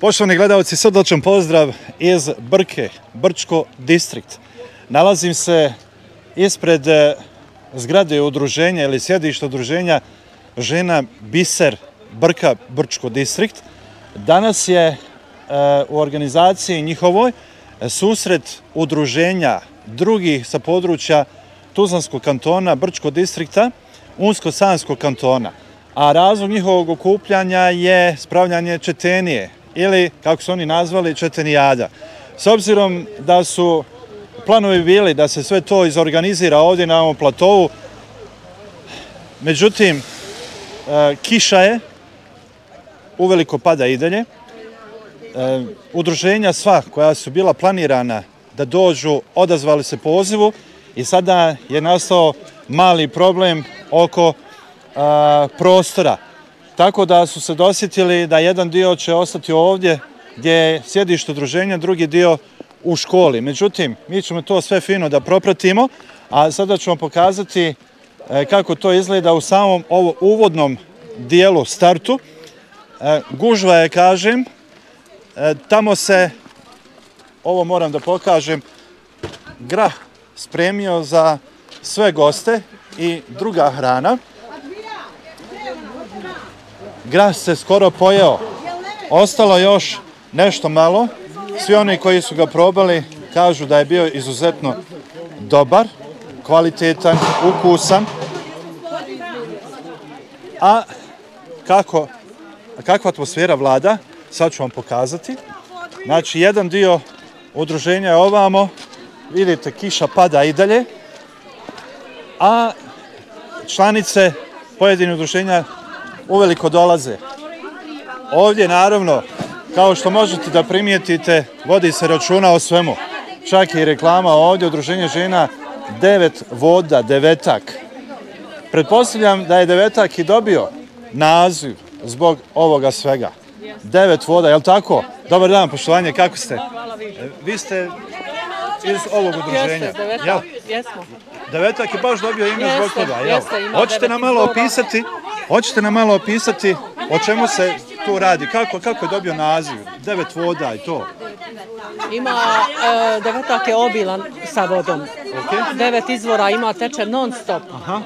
Poštovani gledalci, srdačan pozdrav iz Brke, Brčko distrikt. Nalazim se ispred e, zgrade udruženja ili sjedišta udruženja žena Biser Brka, Brčko distrikt. Danas je e, u organizaciji njihovoj susret udruženja drugih sa područja Tuzlanskog kantona, Brčko distrikta, Unsko-Sanskog kantona. A razlog njihovog okupljanja je spravljanje četenije, ili, kako su oni nazvali, četenijada. S obzirom da su planovi bili da se sve to izorganizira ovdje na ovom platovu, međutim, e, kiša je, uveliko pada i dalje. E, udruženja sva koja su bila planirana da dođu, odazvali se pozivu i sada je nastao mali problem oko e, prostora. Tako da su se dosjetili da jedan dio će ostati ovdje gdje je sjedište udruženja, drugi dio u školi. Međutim, mi ćemo to sve fino da propratimo, a sada ćemo pokazati e, kako to izgleda u samom ovo uvodnom dijelu startu. E, gužva je, kažem, e, tamo se, ovo moram da pokažem, grah spremio za sve goste i druga hrana gras se skoro pojeo. Ostalo još nešto malo. Svi oni koji su ga probali kažu da je bio izuzetno dobar, kvalitetan, ukusan. A kako, kakva atmosfera vlada, sad ću vam pokazati. Znači, jedan dio udruženja je ovamo, vidite, kiša pada i dalje, a članice pojedine udruženja uveliko dolaze. Ovdje, naravno, kao što možete da primijetite, vodi se računa o svemu. Čak i reklama ovdje, udruženje žena, devet voda, devetak. Pretpostavljam da je devetak i dobio naziv zbog ovoga svega. Devet voda, je li tako? Dobar dan, poštovanje, kako ste? Vi ste iz ovog udruženja. Jeste, devetak, jesmo. Devetak je baš dobio ime zbog toga, jel? Hoćete nam malo opisati Hoćete nam malo opisati o čemu se tu radi? Kako, kako je dobio naziv? Devet voda i to? Ima e, devetak je obilan sa vodom. Okay. Devet izvora ima teče non stop. Aha.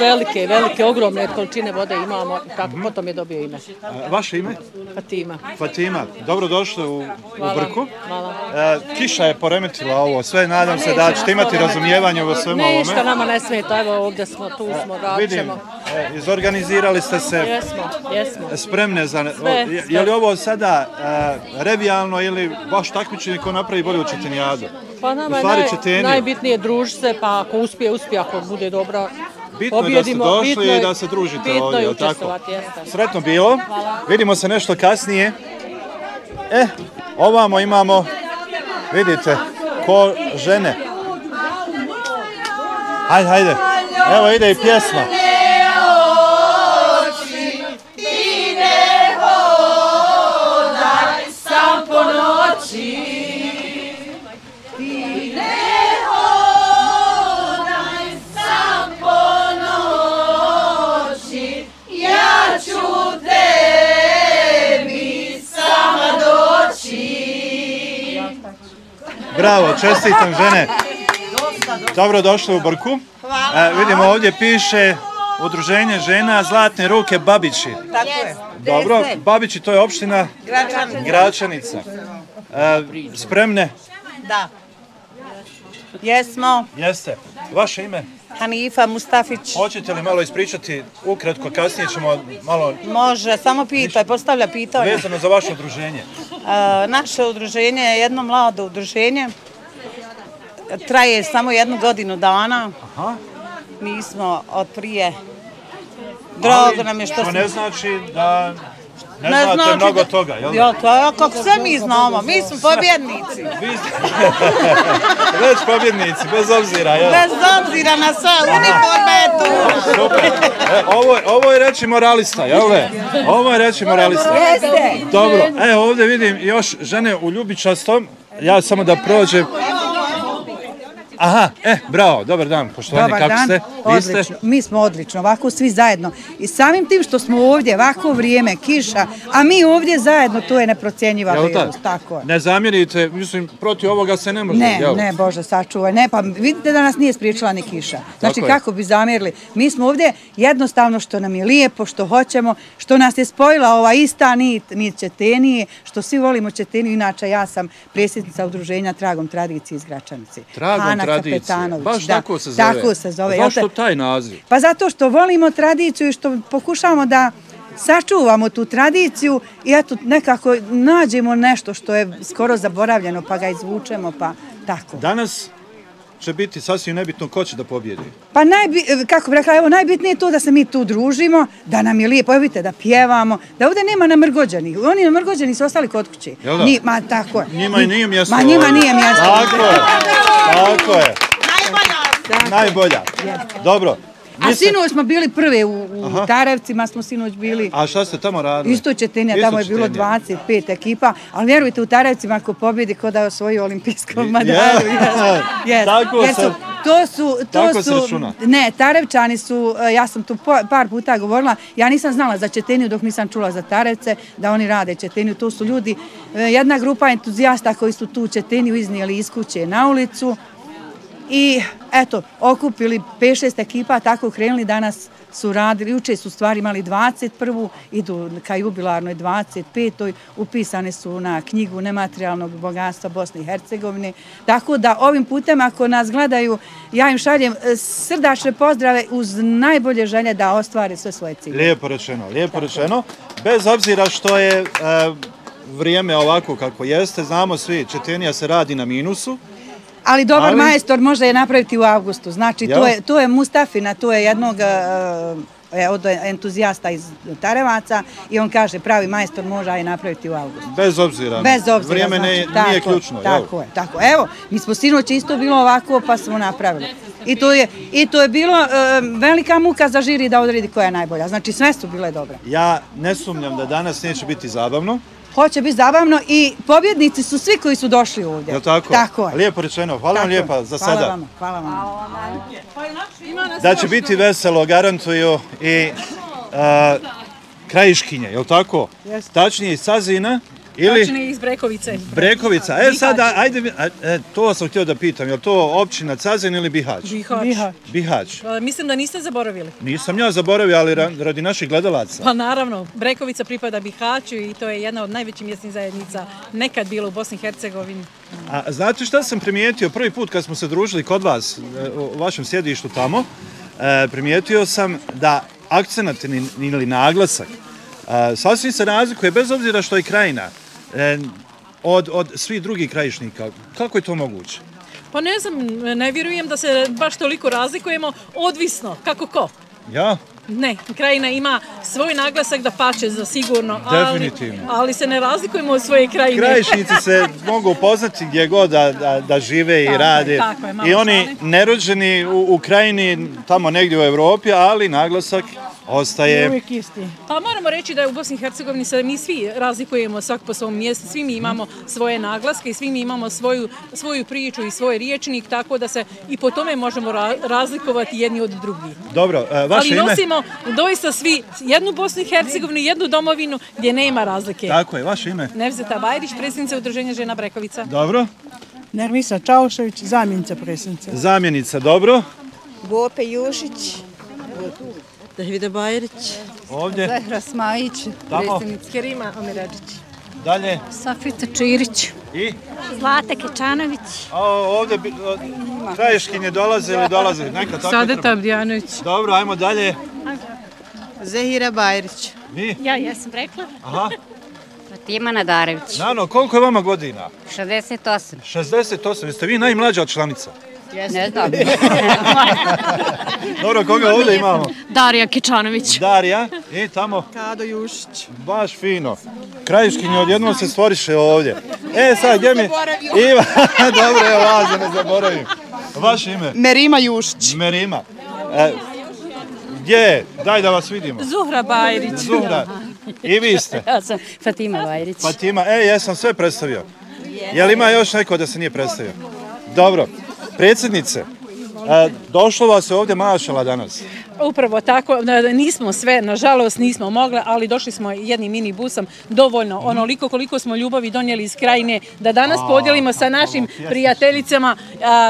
Velike, velike, ogromne količine vode imamo. Tako, mm -hmm. potom je dobio ime. A, vaše ime? Fatima. Fatima. Dobro došli u, hvala, u Brku. Hvala. E, kiša je poremetila ovo. Sve nadam se da ćete imati razumijevanje u svemu ovome. Ništa nama ne smeta. Evo ovdje smo, tu smo, radit Vidim, e, izorganizirali ste se. Jesmo, jesmo. Spremne za... Sve, o, je, je li ovo sada e, revijalno ili baš takmičenje ko napravi bolje u Četinijadu? Pa nama je naj, najbitnije druži se, pa ako uspije, uspije, ako bude dobra, Bitno pobjedimo, da ste došli bitno i da se družite bitno ovdje, je učestovati, jeste. Sretno bilo, Hvala. vidimo se nešto kasnije. E, ovamo imamo, vidite, ko žene. Hajde, hajde, evo ide i pjesma. Bravo, čestitam žene. Dobro došli u Brku. E, vidimo ovdje piše Udruženje žena Zlatne ruke Babići. Tako je. Dobro, Babići to je opština Gračanica. Gračanica. E, spremne? Da. Jesmo. Jeste. Vaše ime? Hanifa Mustafić. Hoćete li malo ispričati ukratko, kasnije ćemo malo... Može, samo pitaj, postavlja pitanje. Vezano za vaše udruženje. Naše udruženje je jedno mlado udruženje. Traje samo jednu godinu dana. Aha. Mi smo od prije. Drago nam je što smo... smo... ne znači da ne, ne znate znači mnogo da... toga, jel? Ja, to je kako sve mi znamo. Mi smo pobjednici. Već pobjednici, bez obzira, jel? Bez obzira na sve, uniforme je tu. Super. E, ovo, ovo je reći moralista, jel? Ovo je reći moralista. Jeste. Dobro, e, ovdje vidim još žene u ljubičastom. Ja samo da prođem. Aha, e, bravo, dobar dan, poštovani, Dobar kako dan, ste? Vi ste? odlično. Mi smo odlično, ovako svi zajedno. I samim tim što smo ovdje, ovako vrijeme, kiša, a mi ovdje zajedno, to je neprocjenjiva Jel vrijednost. tako? Tako je. Ne zamjerite, mislim, protiv ovoga se ne može, Ne, jel? ne, Bože, sačuvaj. Ne, pa vidite da nas nije spriječila ni kiša. Znači, je. kako bi zamjerili? Mi smo ovdje jednostavno što nam je lijepo, što hoćemo, što nas je spojila ova ista nit, nit Četenije, što svi volimo Četeniju. Inače, ja sam predsjednica udruženja Tragom tradicije iz Gračanice. Tragom Hana tradicije. Kapetanović, Baš da. tako se zove. Tako se zove. Zašto taj naziv? Pa zato što volimo tradiciju i što pokušavamo da sačuvamo tu tradiciju i eto nekako nađemo nešto što je skoro zaboravljeno pa ga izvučemo pa tako. Danas će biti sasvim nebitno ko će da pobjedi. Pa najbi, kako bi rekla, evo najbitnije je to da se mi tu družimo, da nam je lijepo, evo vidite, da pjevamo, da ovdje nema namrgođenih. Oni namrgođeni su ostali kod kuće. Jel da? Ni, ma tako je. Njima i nije mjesto Ma njima nije mjesto. Tako je, tako je. Najbolja. Dobro. A sinoć smo bili prve u, u Tarevcima, smo sinoć bili. A šta ste tamo radili? Isto Četenija, Isto tamo je bilo Četenija. 25 ekipa, ali vjerujte u Tarevcima ako pobjedi ko da je osvojio olimpijskom madaru. je. Yes. Tako Jer se- su, to su, to tako su, ne, Tarevčani su, e, ja sam tu par puta govorila, ja nisam znala za Četeniju dok nisam čula za Tarevce, da oni rade Četeniju, to su ljudi, e, jedna grupa entuzijasta koji su tu Četeniju iznijeli iz kuće na ulicu, I eto, okupili 5-6 ekipa, tako krenuli danas su radili, juče su stvari imali 21. idu ka jubilarnoj 25. upisane su na knjigu nematerijalnog bogatstva Bosne i Hercegovine. Tako da ovim putem ako nas gledaju, ja im šaljem e, srdačne pozdrave uz najbolje želje da ostvare sve svoje cilje. Lijepo rečeno, lijepo rečeno. Bez obzira što je e, vrijeme ovako kako jeste, znamo svi, Četenija se radi na minusu. Ali dobar Ali- majstor može je napraviti u avgustu. Znači, to je, to je Mustafina, to je jednog e, od entuzijasta iz Tarevaca i on kaže pravi majstor može je napraviti u avgustu. Bez obzira. Bez obzira, Vrijeme ne, znači, nije ključno, Tako jel? je, tako. Evo, mi smo sinoć isto bilo ovako, pa smo napravili. I to je, i to je bilo e, velika muka za žiri da odredi koja je najbolja. Znači, sve su bile dobre. Ja ne sumnjam da danas neće biti zabavno, Hoće biti zabavno i pobjednici su svi koji su došli ovdje. je li tako? Tako je. Lijepo rečeno, hvala vam Tako je. lijepa za hvala sada. Vama, hvala vam. Da će biti veselo, garantuju i a, krajiškinje, je li tako? Jeste. Tačnije iz Sazina ili Tačnije iz Brekovice. Brekovica. E sada, ajde, e, to sam htio da pitam, je li to općina Cazin ili Bihać? Bihać. Bihać. Bihać. A, Mislim da niste zaboravili. Nisam ja zaboravio, ali ra- radi naših gledalaca. Pa naravno, Brekovica pripada Bihaću i to je jedna od najvećih mjesnih zajednica nekad bila u Bosni i Hercegovini. A znate šta sam primijetio prvi put kad smo se družili kod vas, e, u vašem sjedištu tamo, e, primijetio sam da akcenat ili naglasak e, sasvim se razlikuje, bez obzira što je krajina, od, od svih drugih krajišnika. Kako je to moguće? Pa ne znam, ne vjerujem da se baš toliko razlikujemo, odvisno, kako ko. Ja? Ne, krajina ima svoj naglasak da pače za sigurno, ali, ali se ne razlikujemo od svoje krajine. Krajišnici se mogu upoznati gdje god da, da, da žive i Tako je, rade. tako je, I oni šale. nerođeni u, u krajini, tamo negdje u Evropi, ali naglasak ostaje... Uvijek isti. Pa moramo reći da je u Bosni i Hercegovini se mi svi razlikujemo svak po svom mjestu, svi mi imamo svoje naglaske i svi mi imamo svoju, svoju priču i svoj riječnik, tako da se i po tome možemo ra- razlikovati jedni od drugih. Dobro, e, vaše Ali ime? nosimo doista svi jednu Bosnu i Hercegovinu, jednu domovinu gdje nema razlike. Tako je, vaše ime? Nevzeta Bajrić, predsjednica Udruženja žena Brekovica. Dobro. Nermisa Čaušević, zamjenica predsjednice. Zamjenica, dobro. Gope Jušić. Davida Bajerić. Ovdje, Zahra Smajić, Tamo. predsjednica. Kerima Omirađić. dalje. Safica Čirić. I Zlata Kečanović. a, ovdje krajiškinje dolaze ili dolaze? Neka tako Sadeta treba. Abdijanović. Dobro, ajmo dalje. Zahira Bajerić. Vi? Ja jesam rekla. Aha. Fatima Nadarević. Nano, koliko je vama godina? 68. 68. Jeste vi najmlađa od članica? Ne znam. Dobro, koga ovdje imamo? Darija Kečanović. Darija i tamo Kado Jušić. baš fino. Krajiškinje odjednom se stvoriše ovdje. E sad, gdje mi... Iva, dobro, evo vas ne zaboravim. Vaše ime? Merima Jušić. Merima. E, gdje je? Daj da vas vidimo. Zuhra Bajrić. Zuhra. I vi ste. Ja sam Fatima Vajrić. Fatima, e, jesam sve predstavio. Je li ima još neko da se nije predstavio? Dobro. Predsjednice, e, došlo vas je ovdje mašala danas. Upravo tako, nismo sve, nažalost nismo mogle, ali došli smo jednim minibusom dovoljno, onoliko koliko smo ljubavi donijeli iz krajine, da danas podijelimo sa našim prijateljicama.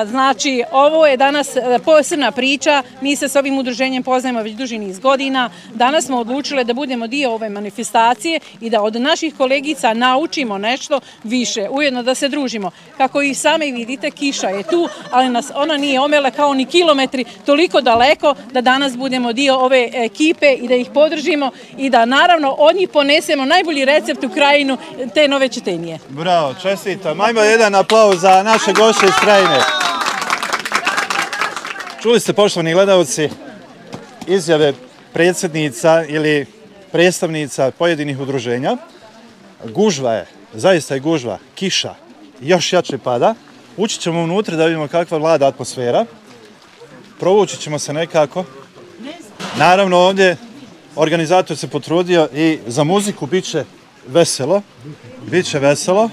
Znači, ovo je danas e, posebna priča, mi se s ovim udruženjem poznajemo već duži niz godina. Danas smo odlučile da budemo dio ove manifestacije i da od naših kolegica naučimo nešto više, ujedno da se družimo. Kako i same vidite, kiša je tu, ali nas ona nije omela kao ni kilometri toliko daleko da danas budemo dio ove ekipe i da ih podržimo i da naravno od njih ponesemo najbolji recept u krajinu te nove četenije. Bravo, čestitam. Ajmo jedan aplauz za naše goše iz krajine. Čuli ste, poštovani gledalci, izjave predsjednica ili predstavnica pojedinih udruženja. Gužva je, zaista je gužva, kiša, još jače pada. Ući ćemo unutra da vidimo kakva vlada atmosfera. Provući ćemo se nekako. Naravno ovdje organizator se potrudio i za muziku bit će veselo. Biće veselo.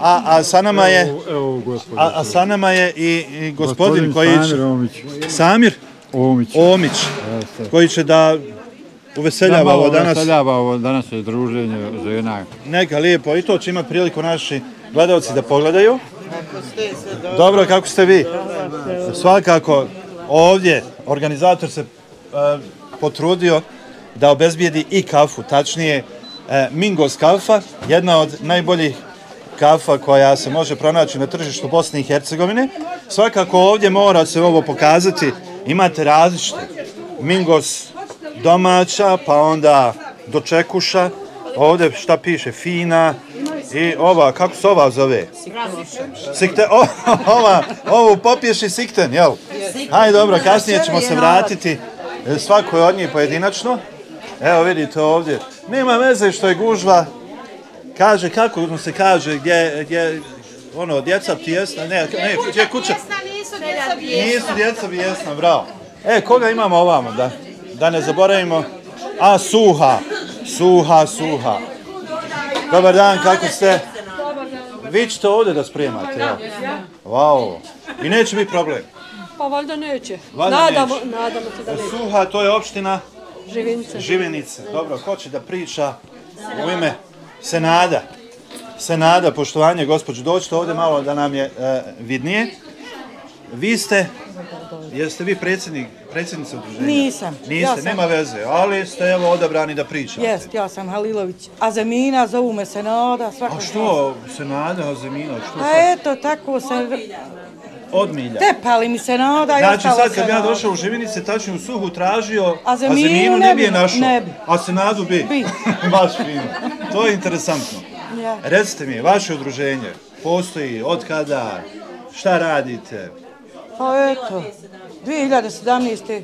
A, a sa nama je, Evo, gospodin. a, a sa nama je i, i gospodin, koji će... Samir Omić. Samir Omić. Omić, Jeste. koji će da uveseljava Da, ovo danas. Veseljava ovo danas je druženje žena. Neka lijepo i to će imati priliku naši gledalci da pogledaju. Dobro, kako ste vi? Svakako, ovdje organizator se e, potrudio da obezbijedi i kafu, tačnije e, Mingos kafa, jedna od najboljih kafa koja se može pronaći na tržištu Bosne i Hercegovine. Svakako ovdje mora se ovo pokazati, imate različite. Mingos domaća, pa onda dočekuša, ovdje šta piše, fina, i ova, kako se ova zove? Sikten, o, ova, ovu popiješ i sikten, jel? Aj, dobro, kasnije ćemo se vratiti e, svakoj od njih pojedinačno. Evo vidite ovdje, nema veze što je gužva, kaže, kako mu se kaže, gdje, gdje, ono, djeca tijesna, ne, ne, gdje je kuća? Nisu djeca bijesna, bravo. E, koga imamo ovamo, da, da ne zaboravimo? A, suha, suha, suha. Dobar dan, kako ste? Vi ćete ovdje da spremate, jel? Wow. I neće biti problem. Pa valjda neće. Valjda nadamo, neće. nadamo se da neće. Suha, to je opština Živinice. Živinice. Dobro, ko će da priča u ime Senada? Senada, poštovanje, gospođo, dođite ovdje malo da nam je e, vidnije. Vi ste, jeste vi predsjednik, predsjednica udruženja? Nisam. Niste, Ja sam- nema veze, ali ste evo odabrani da pričate. Jest, ja sam Halilović. Azemina, zovu me se Nada, svako A što, Senada, Azemina, što Pa eto, tako se... Od milja. Tepali mi se Nada i Znači ostalo sad kad ja došao u Živinice, tačno u suhu tražio, A Zeminu Zeminu ne ne bi je našao, ne bi. a Senadu bi. Bi. Baš fino. To je interesantno. Ja. Recite mi, vaše udruženje postoji od kada, šta radite? Pa eto, 2017.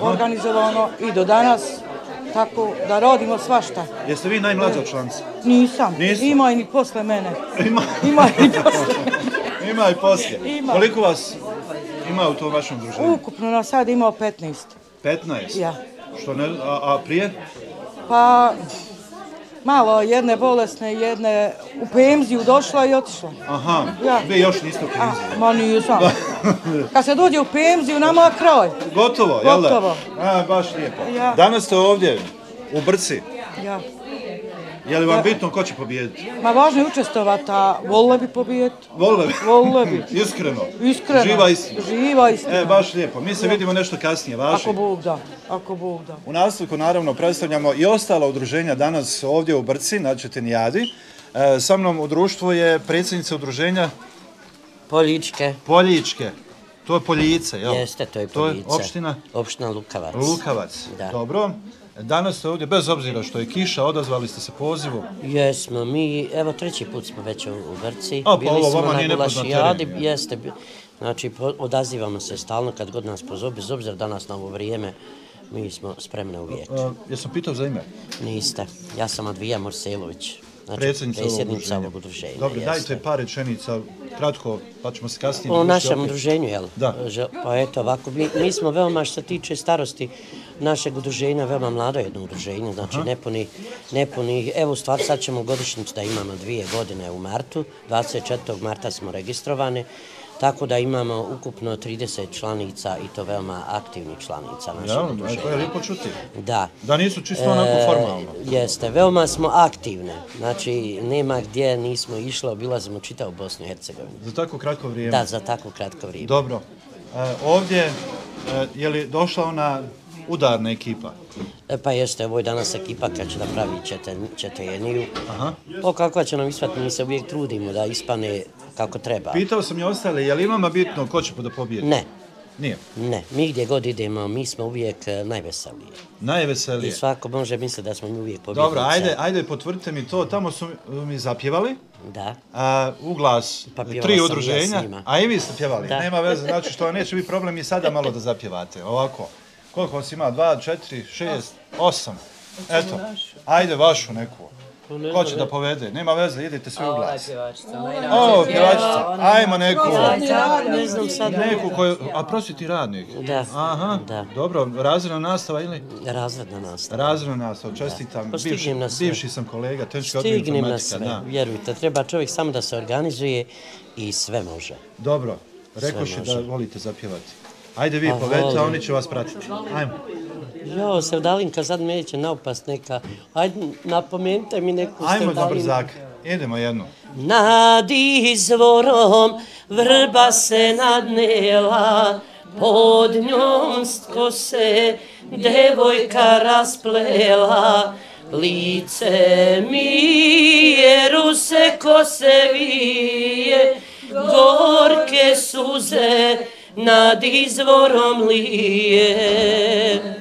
organizovano i do danas, tako da rodimo svašta. Jeste vi najmlađa članca? Nisam, Niste? ima i ni posle mene. Ima, Ima i posle ima i poslije. Ima. Koliko vas ima u tom vašem udruženju? Ukupno na sad imao 15. 15? Ja. Što ne, a, a prije? Pa malo jedne bolesne, jedne u penziju došla i otišla. Aha, Ja. vi još niste u A, krizi. ma nisam. Kad se dođe u penziju, nama je kraj. Gotovo, jel da? Gotovo. A, baš lijepo. Ja. Danas ste ovdje, u Brci. Ja. Je li vam bitno ko će pobijediti? Ma važno je učestovati, a vole bi pobijeti. Vole bi. Vole bi. Iskreno. Iskreno. Živa istina. Živa istina. E, baš lijepo. Mi se vidimo nešto kasnije, vaši. Ako Bog da. Ako Bog da. U nastavku naravno predstavljamo i ostala udruženja danas ovdje u Brci, na Četinijadi. E, sa mnom u društvu je predsjednica udruženja Poljičke. Poljičke. To je Poljice, jel? Jeste, to je To je Poljice. opština Opština Lukavac. Lukavac. Da. Dobro. Danas ste ovdje, bez obzira što je kiša, odazvali ste se pozivu. Jesmo, mi, evo treći put smo već u, u Vrci. A, pa Bili ovo vama nije nepoznat teren. jeste. Znači, odazivamo se stalno kad god nas pozove, bez obzira danas na ovo vrijeme, mi smo spremni uvijek. E, jesam pitao za ime? Niste. Ja sam Advija Morselović. Znači, Predsjednica predsjednica ovog udruženja. Dobro, jeste. dajte par rečenica, kratko, pa ćemo se kasnije... O našem opet. udruženju, jel? Da. Pa eto, ovako, mi, mi smo veoma, što tiče starosti našeg udruženja, veoma mlado jedno udruženje, znači Aha. nepuni, nepuni, evo u stvari sad ćemo godišnjicu da imamo dvije godine u martu, 24. marta smo registrovani, Tako da imamo ukupno 30 članica i to veoma aktivnih članica našeg Ja, to je udruženja. lijepo čuti. Da. Da nisu čisto onako E, formalno. Jeste, veoma smo aktivne. Znači, nema gdje nismo išli, obilazimo čitavu Bosnu i Hercegovinu. Za tako kratko vrijeme. Da, za tako kratko vrijeme. Dobro. E, ovdje, e, je li došla ona udarna ekipa? E, pa jeste, ovo je danas ekipa kad će da pravi čete, četeniju. Aha. O kakva će nam ispati, mi se uvijek trudimo da ispane kako treba. Pitao sam i ostale, je li imama bitno ko će da pobijedi? Ne. Nije. Ne, mi gdje god idemo, mi smo uvijek e, najveseliji. I Najveselije. svako može misliti da smo mi uvijek pobjednice. Dobro, ajde, ajde potvrdite mi to. Tamo su mi zapjevali. Da. A, u glas Pa tri i ja udruženja, njima. a i vi ste pjevali. Da. Nema veze, znači što neće biti problem i sada malo da zapjevate. Ovako, koliko vas ima? Dva, četiri, šest, osam. Eto, ajde vašu neku. Ko će da povede? Nema veze, idite svi u glas. O, pjevačica, ajmo neku. Ne znam sad. Neku koju, a prosvjetni radnik. Da. Aha, Da. dobro, razredna nastava ili? Razredna nastava. Razredna nastava, čestitam. Pa stignem Bivši, na sve. bivši sam kolega, tehnički odbor Stignem na sve, Da. vjerujte, treba čovjek samo da se organizuje i sve može. Dobro, rekoši da volite zapjevati. Ajde vi povedite, a volim. oni će vas pratiti. Ajmo. Jo, Sevdalinka sad me neće naupast neka. Ajde, napomenite mi neku Ajmo za Sevdalinku. brzak. Idemo jednu. Nad izvorom vrba se nadnela, pod njom stko se devojka rasplela, lice mi je ruse ko se vije, gorke suze nad izvorom lije.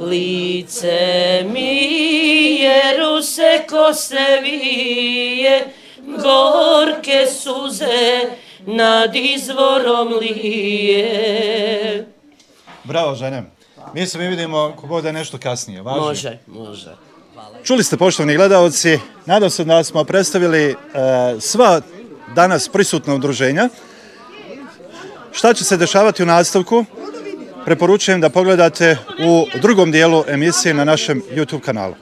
Lice mi je ruse ko se vije, gorke suze nad izvorom lije. Bravo, žene. Mi se mi vidimo ko bude nešto kasnije. Važno. Može, može. Čuli ste, poštovani gledalci, nadam se da smo predstavili e, sva danas prisutna udruženja. Šta će se dešavati u nastavku? Preporučujem da pogledate u drugom dijelu emisije na našem YouTube kanalu.